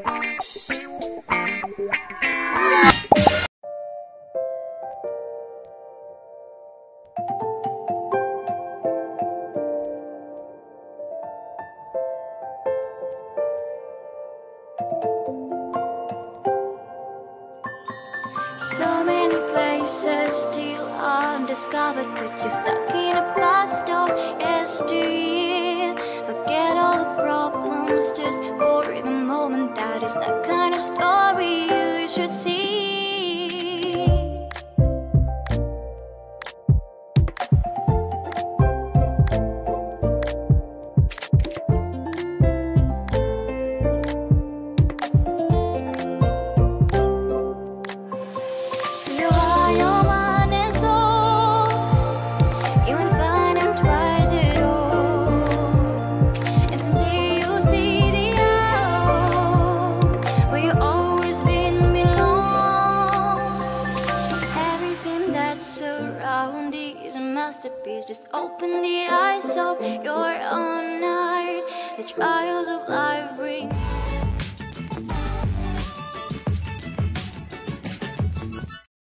So many places still undiscovered, but you're stuck in a past of That kind of story you should see. Is a masterpiece. Just open the eyes of your own heart. The trials of life bring